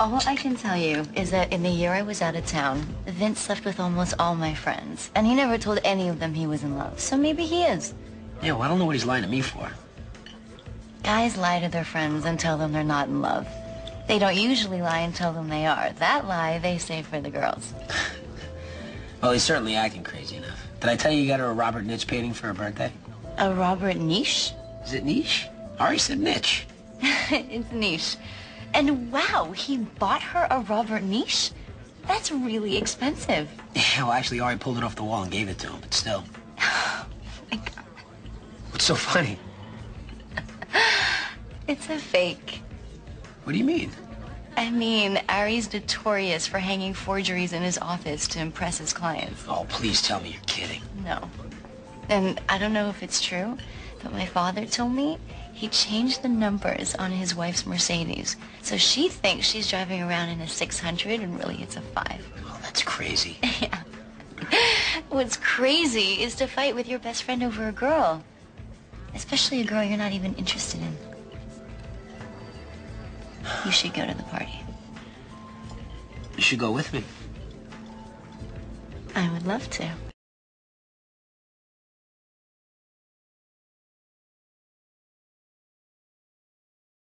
All I can tell you is that in the year I was out of town, Vince slept with almost all my friends, and he never told any of them he was in love. So maybe he is. Yeah, well, I don't know what he's lying to me for. Guys lie to their friends and tell them they're not in love. They don't usually lie and tell them they are. That lie they save for the girls. Well, he's certainly acting crazy enough. Did I tell you you got her a Robert Nitch painting for her birthday? A Robert Niche? Is it niche? Ari said niche. it's niche. And wow, he bought her a Robert Niche? That's really expensive. Yeah, well, actually, Ari pulled it off the wall and gave it to him, but still. Oh my God. What's so funny? It's a fake. What do you mean? I mean, Ari's notorious for hanging forgeries in his office to impress his clients. Oh, please tell me you're kidding. No. And I don't know if it's true, but my father told me he changed the numbers on his wife's Mercedes. So she thinks she's driving around in a 600 and really it's a 5. Oh, that's crazy. yeah. What's crazy is to fight with your best friend over a girl. Especially a girl you're not even interested in. You should go to the party. You should go with me. I would love to.